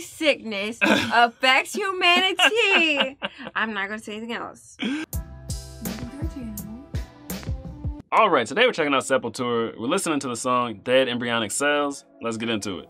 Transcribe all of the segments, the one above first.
sickness affects humanity. I'm not gonna say anything else. All right, today we're checking out Sepultura. We're listening to the song Dead Embryonic Cells. Let's get into it.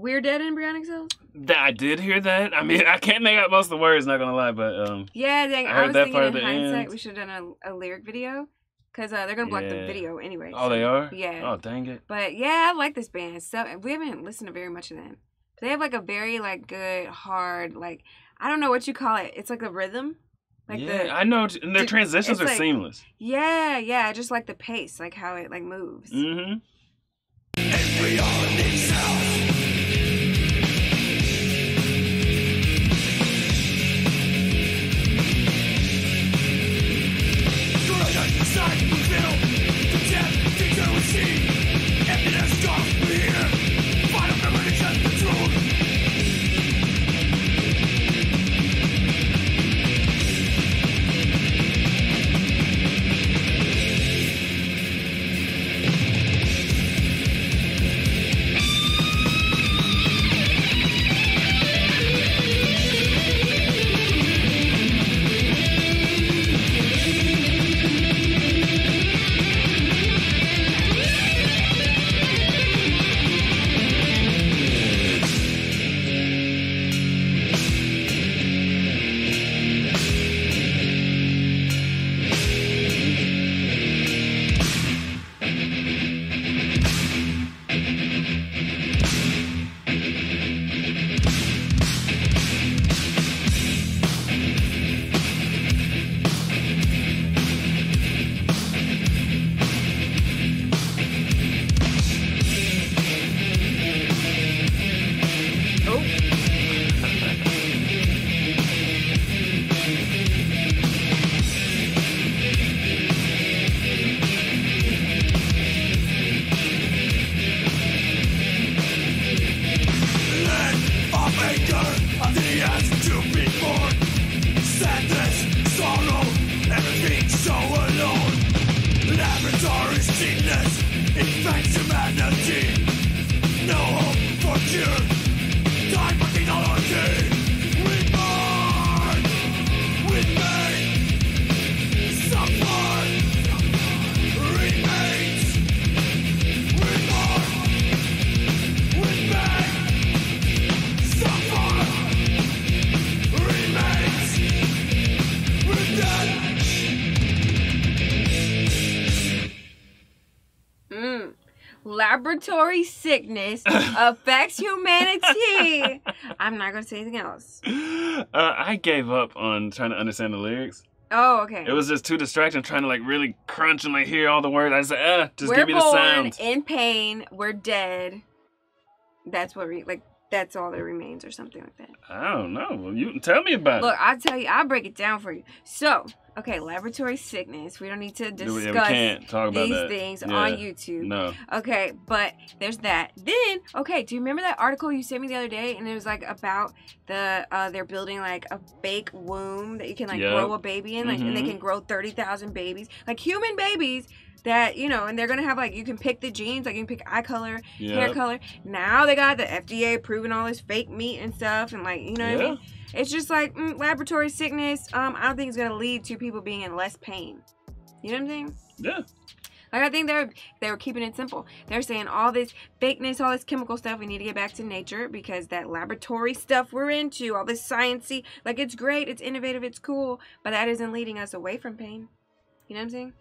We're dead embryonic cells. That I did hear that. I mean, I can't make out most of the words. Not gonna lie, but um. Yeah, dang, I, I was thinking in hindsight end. we should have done a, a lyric video. Cause uh, they're gonna block yeah. the video anyway. Oh, so, they are. Yeah. Oh, dang it. But yeah, I like this band. So we haven't listened to very much of them. They have like a very like good hard like I don't know what you call it. It's like a rhythm. Like yeah, the, I know. And their transitions are like, seamless. Yeah, yeah. I just like the pace, like how it like moves. Mm-hmm. Laboratory sickness affects humanity. I'm not gonna say anything else. Uh, I gave up on trying to understand the lyrics. Oh, okay. It was just too distracting trying to like really crunch and like hear all the words. I just uh, just We're give me the sound. We're born in pain. We're dead. That's what we like that's all that remains or something like that. I don't know. Well, you tell me about Look, it. I'll tell you. I'll break it down for you. So, okay, laboratory sickness. We don't need to Yeah, discuss we can't talk about these that. things Yeah. on YouTube. No. Okay, but there's that. Then, okay, do you remember that article you sent me the other day? And it was like about the uh they're building like a fake womb that you can like Yep. grow a baby in, like and they Mhm. can grow thirty thousand babies, like human babies. That you know, and they're gonna have like you can pick the genes, like you can pick eye color, hair color. Now they got the FDA approving all this fake meat and stuff, and like you know, what I mean? it's just like mm, laboratory sickness. Um, I don't think it's gonna lead to people being in less pain. You know what I'm saying? Yeah. Like I think they're they were keeping it simple. They're saying all this fakeness, all this chemical stuff. We need to get back to nature because that laboratory stuff we're into, all this sciency, like it's great, it's innovative, it's cool, but that isn't leading us away from pain. You know what I'm saying?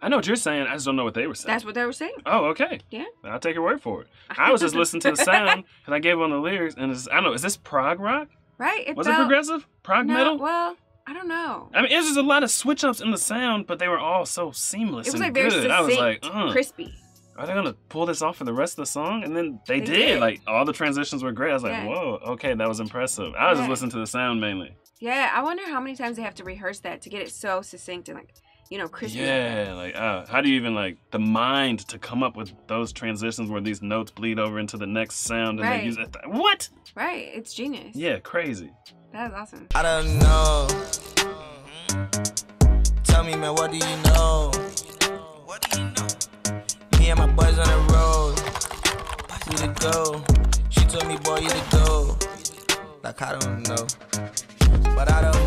I know what you're saying. I just don't know what they were saying. That's what they were saying. Oh, okay. Yeah. I'll take your word for it. I was just listening to the sound because I gave one the lyrics, and it's, I don't know. Is this prog rock? right? It Was it progressive? Prog no, metal? Well, I don't know. I mean, it was just a lot of switch ups in the sound, but they were all so seamless It was and like very good. succinct, I was like, uh, crispy. are they gonna pull this off for the rest of the song? And then they, They did. did. Like all the transitions were great. I was like, Yeah. whoa, okay, that was impressive. I was Yeah. just listening to the sound mainly. Yeah, I wonder how many times they have to rehearse that to get it so succinct and like, you know, crispy. like that. Yeah, like uh, how do you even like the mind to come up with those transitions where these notes bleed over into the next sound and Right. they use it? What? Right. It's genius. Yeah, crazy. That was awesome. I don't know. Tell me, man, what do you know? What do you know? Me and my boys on the road. We to go. She told me, boy, you to go. Like, I don't know. But I don't